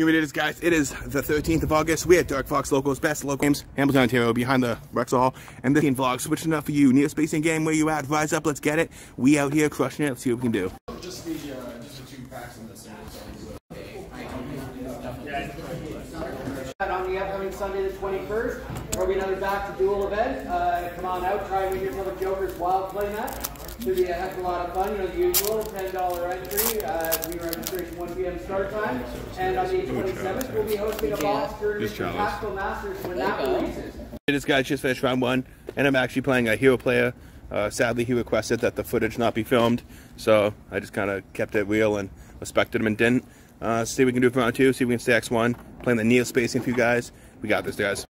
Here it is, guys. It is the 13th of August. We at Dark Fox Locals, best local games, Hamilton, Ontario, behind the Rexall Hall. And this vlog switching up for you. Neo Spacian game, where you at? Rise up, let's get it. We out here crushing it. Let's see what we can do. Just the, uh, just the two packs in this On the upcoming Sunday, the 21st, there'll be another back to duel event. Uh, come on out, try and win yourself a Joker's Wild Play Mat. Should be a heck of a lot of fun. You know, the usual $10 entry. Uh, we registration 1 p.m. start time. And on the 27th, we'll be hosting a box tournament for Tactical Masters when that releases. It is, guys. Just finished round one, and I'm actually playing a hero player. Uh, sadly, he requested that the footage not be filmed, so I just kind of kept it real and respected him and didn't. Uh, see what we can do for round two. See if we can stay X1. Playing the Neo Spacian for you guys. We got this, guys.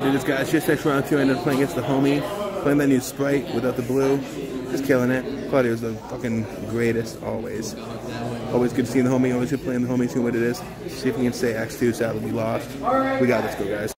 This guy's just next round two. Ended up playing against the homie, playing that new Sprite without the blue. Just killing it. Claudio's the fucking greatest, always. Always good seeing the homie, always good playing the homie, seeing what it is. See if we can stay X2, sadly we lost. We got this, go guys.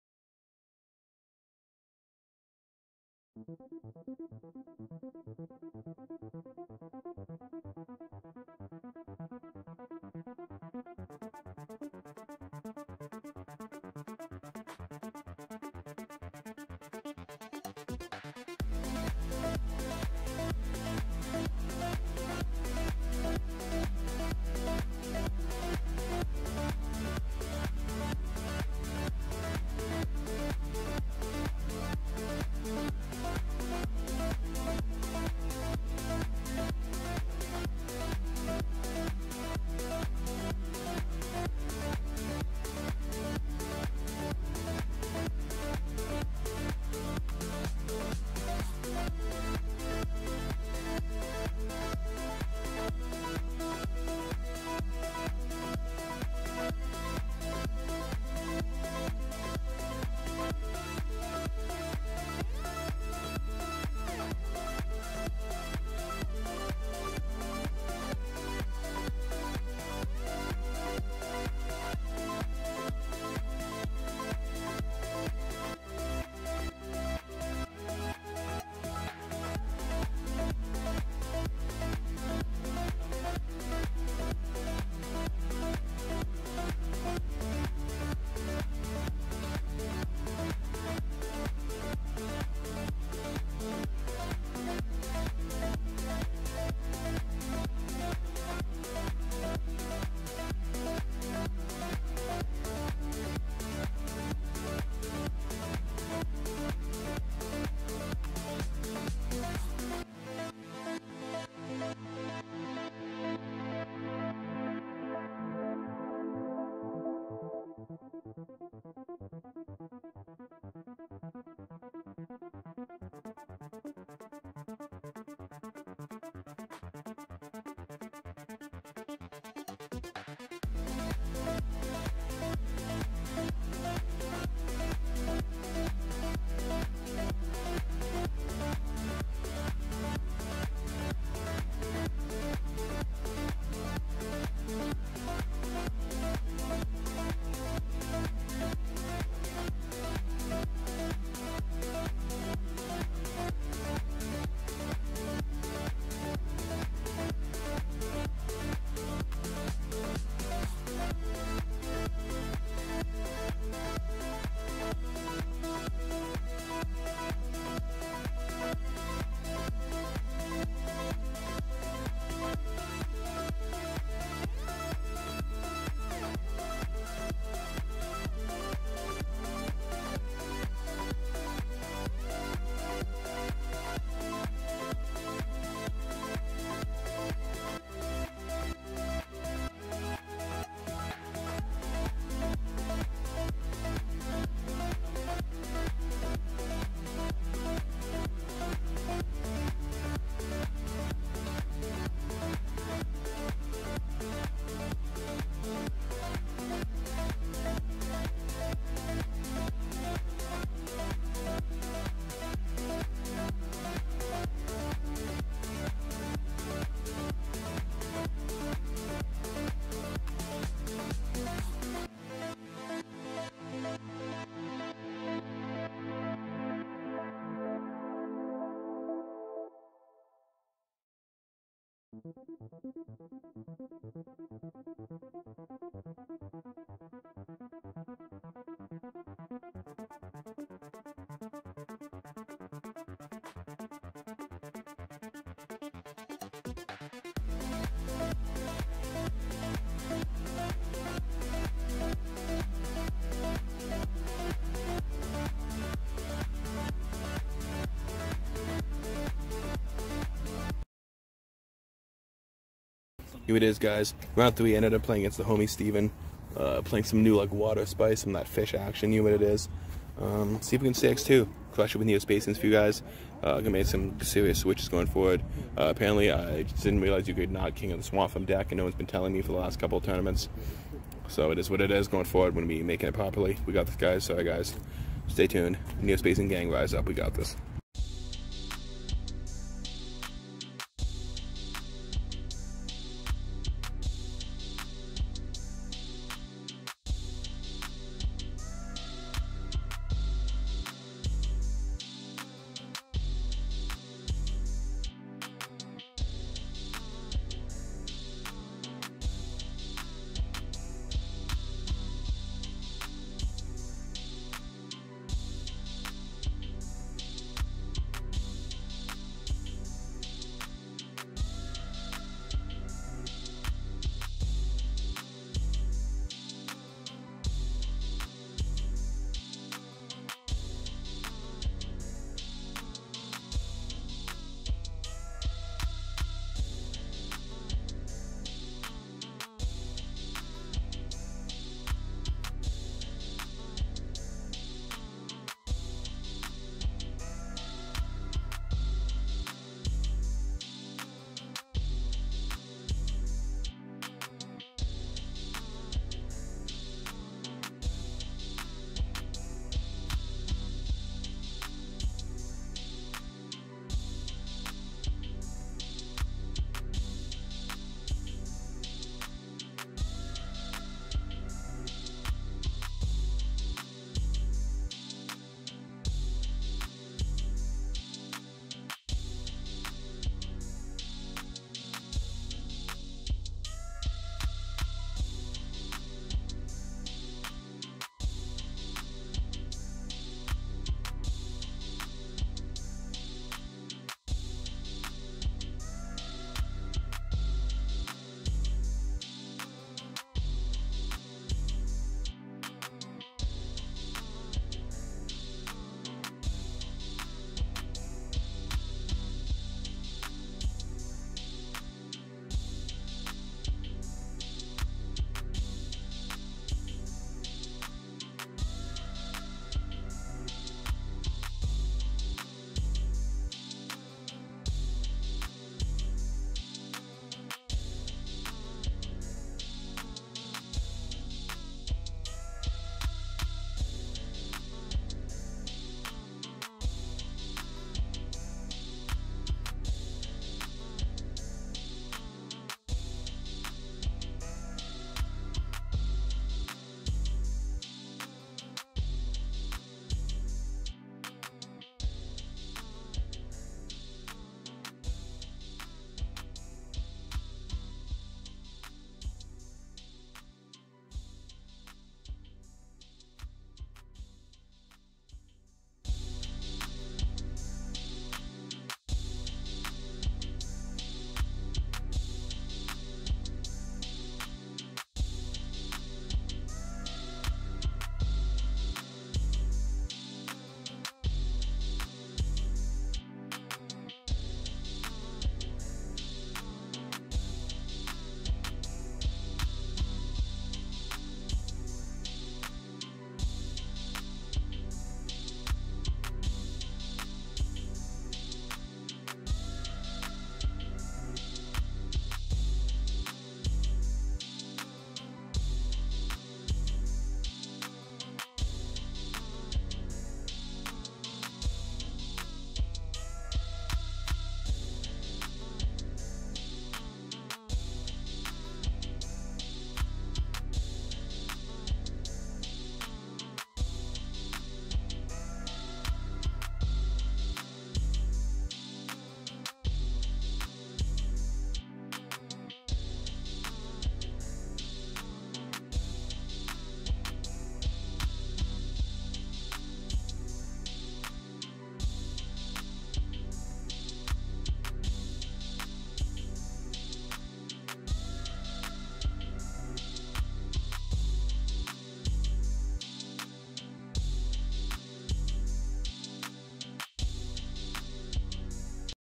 Thank you. Here it is, guys. Round three, ended up playing against the homie Steven. Uh, playing some new like water spice, of that fish action. You know what it is. Um, see if we can stay X2. Crush it with Neo Spacians for you guys. Uh, gonna make some serious switches going forward. Uh, apparently, I just didn't realize you could not King of the Swamp from deck, and no one's been telling me for the last couple of tournaments. So it is what it is going forward. We're to be making it properly. We got this, guys. Sorry, guys. Stay tuned. Neo Spacian Gang, rise up. We got this.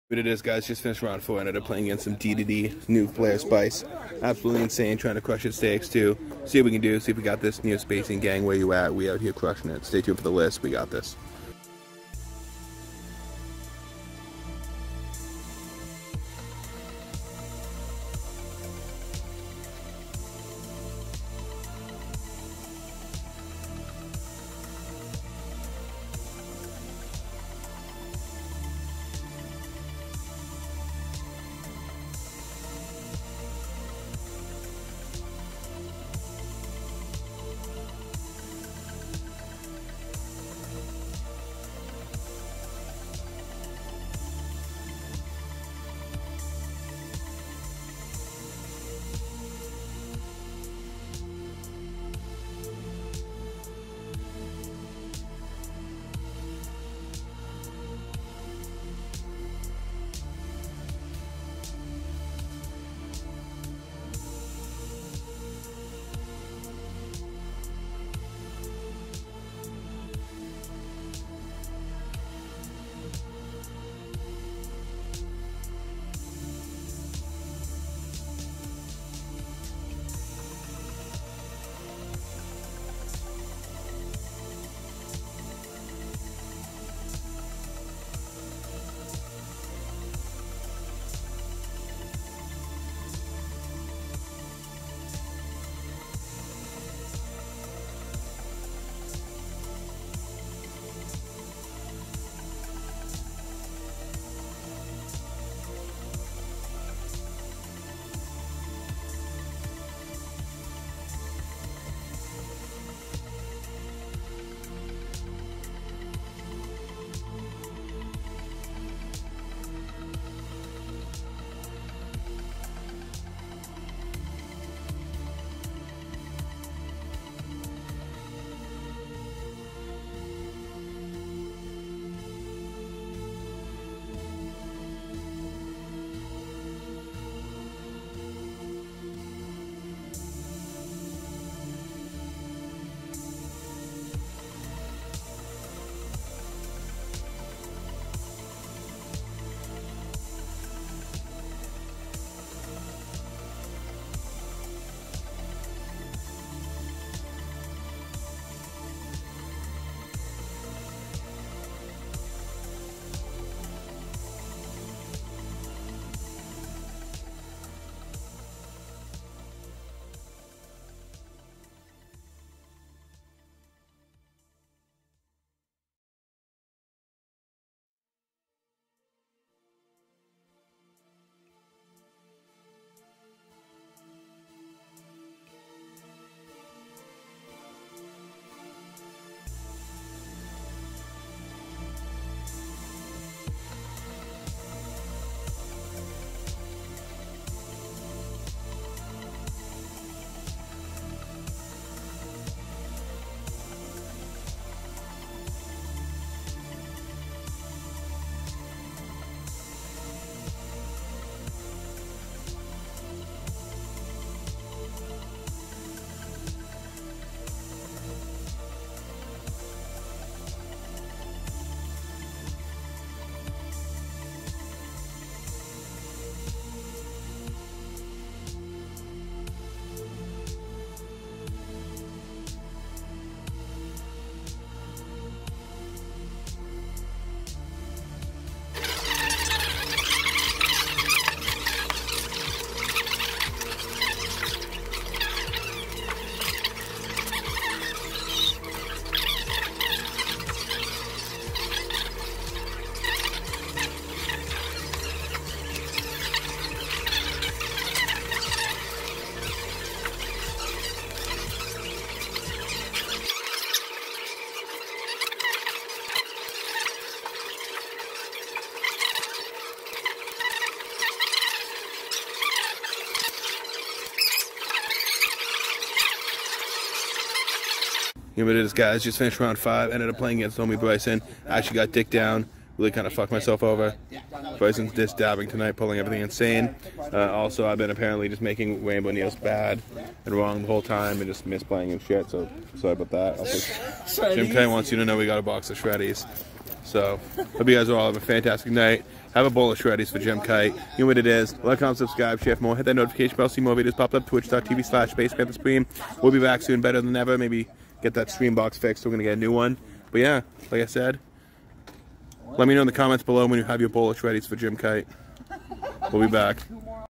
But it is, guys. Just finished round four. Ended up playing against some DDD, new player Spice. Absolutely insane. Trying to crush his stakes too. See what we can do. See if we got this Neo Spacian gang. Where you at? We out here crushing it. Stay tuned for the list. We got this. You know what it is, guys? Just finished round five. Ended up playing against Tommy Bryson. Actually got dick down. Really kind of fucked myself over. Bryson's just dabbing tonight, pulling everything insane. Uh, also, I've been apparently just making Rainbow Neos bad and wrong the whole time and just misplaying and shit. So sorry about that. Also, Jim Kite wants you to know we got a box of shreddies. So hope you guys all have a fantastic night. Have a bowl of shreddies for Jim Kite. You know what it is. Like, comment, subscribe, share for more. Hit that notification bell. See more videos pop up. Twitch.tv slash Space Panther Supreme. We'll be back soon, better than ever. Maybe get that stream box fixed. We're going to get a new one. But yeah, like I said, let me know in the comments below when you have your bowl ready. for Jim Kite. We'll be back.